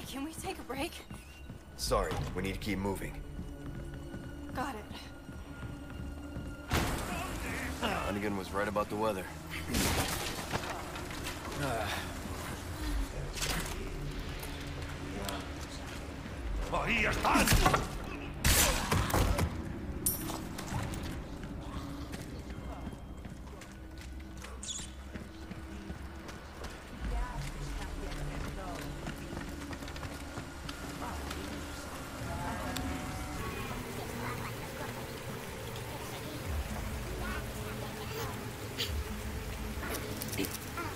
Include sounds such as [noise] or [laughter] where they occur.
Hey, can we take a break? Sorry, we need to keep moving. Got it. Hunnigan was right about the weather. [sighs] ¡Ahí están!